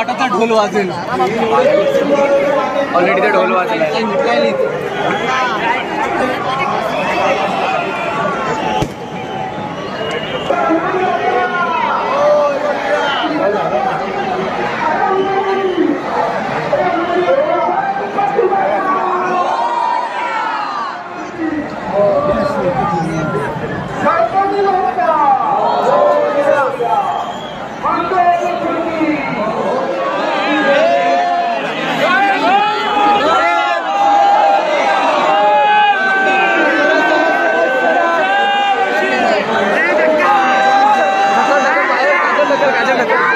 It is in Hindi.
वाटत ढोल वाजेल ऑलरेडी ते ढोल वाजला じゃ。